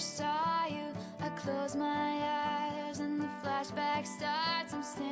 first saw you I close my eyes and the flashback starts I'm standing